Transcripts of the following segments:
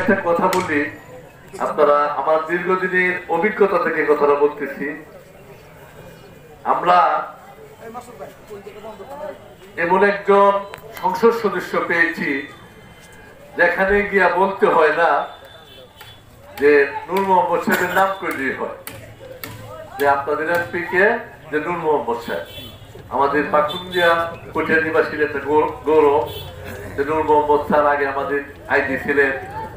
একটা কথা বলি। আপনারা আমার দীর্ঘদিনের অভিজ্ঞতা থেকে কথাটা বলতেছি। আমরা এমন একজন সংসদ সদস্য পেয়েছি, যেখানে গিয়া বলতে হয় না যে নূর মোহাম্মদ সাহেবের নাম করলেই হয়। যে আপনাদের এমপি কে যে নূর মোহাম্মদ সাহেব। আমাদের পাকুন্দিয়া কটিয়া নিবাসীর একটা গৌরব, যে নূর মোহাম্মদ স্যার আগে আমাদের আইডি ছিলেন।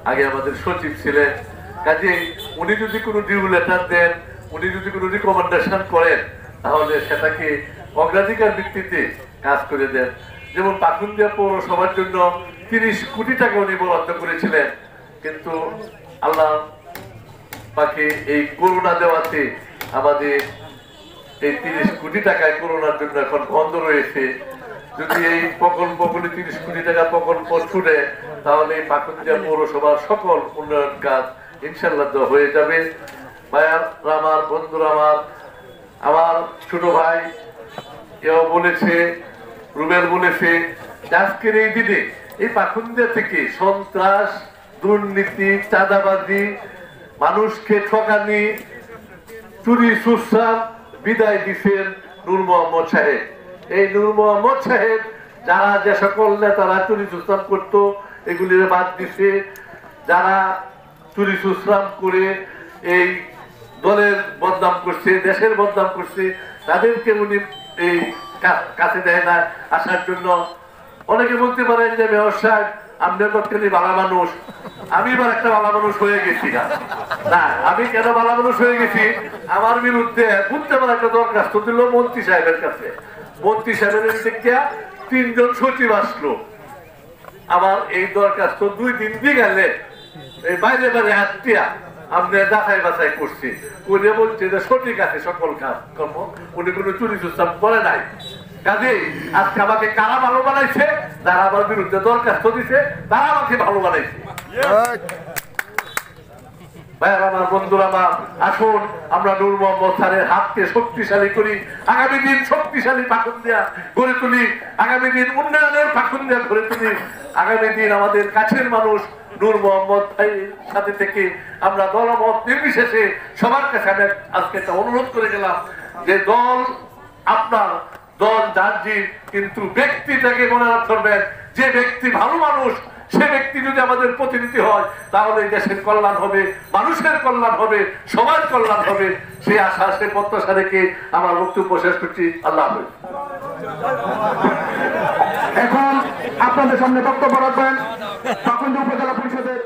আগে আমাদের সচিব ছিলেন। কাজেই উনি যদি কোনো ডিউ লেটার দেন, উনি যদি কোনো রিকমেন্ডেশন করেন, তাহলে সেটাকে অগ্রাধিকার ভিত্তিতে কাজ করে দেন। যেমন পাকুন্দিয়া পৌরসভার জন্য তিরিশ কোটি টাকা উনি বরাদ্দ করেছিলেন। কিন্তু আল্লাহ পাকে এই করোনা দেওয়াতে আমাদের এই তিরিশ কোটি টাকায় করোনার জন্য এখন বন্ধ রয়েছে। যদি এই প্রকল্প প্রকল্পগুলি তিরিশ কোটি টাকা প্রকল্প ছুটে তাহলে এই পাকুন্দিয়া পৌরসভার সকল উন্নয়ন কাজ ইনশাল্লাহ হয়ে যাবে। ভাইয়ার আমার বন্ধুরা আমার আমার ছোট ভাই, এও বলেছে, রুবেল বলেছে, আজকের এই দিনে এই পাখুন্দিয়া থেকে সন্ত্রাস, দুর্নীতি, চাঁদাবাজি, মানুষকে ঠকানি, চুরি সুসাম বিদায় দিচ্ছেন নূর মোহাম্মদ সাহেব। এই নূর মোহাম্মদ সাহেব, যারা যে সকল নেতারা চুরি সুসলাম করত, এগুলির বাদ দিছে। যারা চুরি সুশ্রাম করে এই দলের বদনাম করছে, দেশের বদনাম করছে, তাদেরকে উনি এই কাছে দেয় না আসার জন্য। অনেকে বলতে পারেন যে, মেয়র সাহেব, আপনি তৎকালী ভালো মানুষ। আমি এবার একটা ভালো মানুষ হয়ে গেছি না। আমি কেন ভালো মানুষ হয়ে গেছি? আমার বিরুদ্ধে বুঝতে পারা একটা দরখাস্ত দিল মন্ত্রী সাহেবের কাছে। মন্ত্রী সাহেবের থেকে তিনজন সচিব আসলো। আমার এই দরখাস্ত দুই দিন গেলে এই বাইরে বাইরে দিয়া আপনি যাচাই বাছাই করছি। করে বলছে যে সঠিক আছে সকল কাজ কর্ম উনি কোনো চুরি চুস্তাম করে নাই। কাজেই আজকে আমাকে কারা ভালো বানাইছে? যারা আমার বিরুদ্ধে দরখাস্ত দিছে, তারা আমাকে ভালো বানাইছে। শক্তিশালী করি, আগামী দিন শক্তিশালী গড়ে তুলি, আগামী দিন উন্নয়নের গড়ে তুলি। আগামী দিন আমাদের কাছের মানুষ নূর মোহাম্মদ ভাইয়ের সাথে থেকে আমরা দলমত নির্বিশেষে সবার কাছে আমি আজকে একটা অনুরোধ করে গেলাম যে দল আপনার, দল যার কিন্তু ব্যক্তিটাকে মনে রাখবেন যে ব্যক্তি ভালো মানুষ সে ব্যক্তি যদি আমাদের প্রতিনিধি হয়, তাহলে দেশের কল্যাণ হবে, মানুষের কল্যাণ হবে, সবার কল্যাণ হবে। সে আশা, সে প্রত্যাশা রেখে আমার বক্তব্য শেষ করছি। আল্লাহ এখন আপনাদের সামনে বক্তব্য রাখবেন। তখন উপজেলা পরিষদের